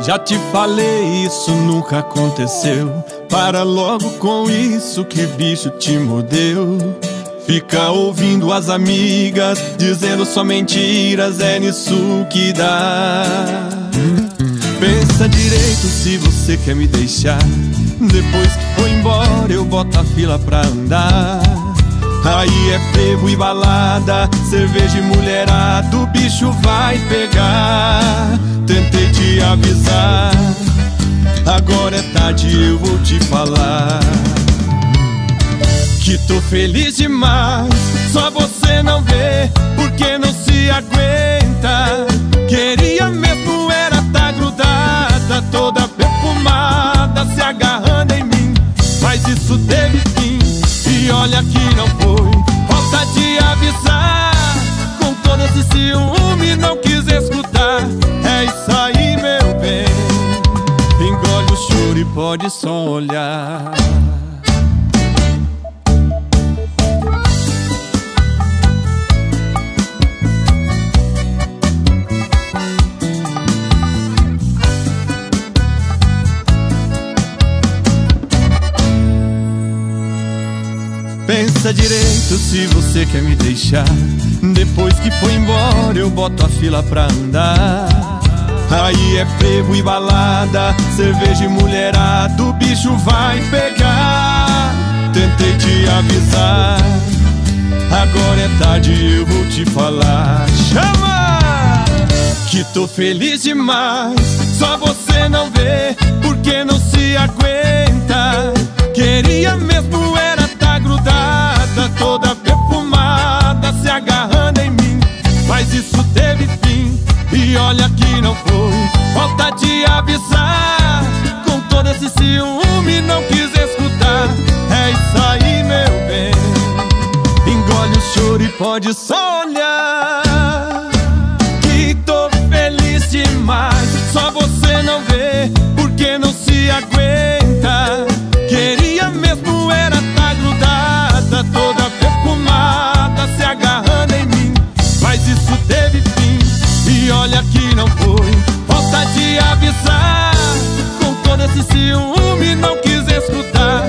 Já te falei, isso nunca aconteceu. Para logo com isso que bicho te mordeu. Fica ouvindo as amigas dizendo só mentiras, é nisso que dá. Pensa direito se você quer me deixar. Depois que foi embora, eu boto a fila pra andar. Aí é frevo e balada, cerveja e mulherada, o bicho vai pegar. Tentei avisar, agora é tarde, eu vou te falar. Que tô feliz demais, só você não vê, porque não se aguenta. Queria mesmo era tá grudada, toda perfumada, se agarrando em mim. Mas isso teve pode só olhar. Pensa direito se você quer me deixar. Depois que foi embora, eu boto a fila pra andar. Aí é frevo e balada, cerveja e mulherada, o bicho vai pegar. Tentei te avisar, agora é tarde, eu vou te falar. Chama! Que tô feliz demais, só você não vê, porque não se aguenta. Pode só olhar. Que tô feliz demais, só você não vê, porque não se aguenta. Queria mesmo era tá grudada, toda perfumada, se agarrando em mim. Mas isso teve fim, e olha que não foi. Falta de avisar, com todo esse ciúme, não quis escutar.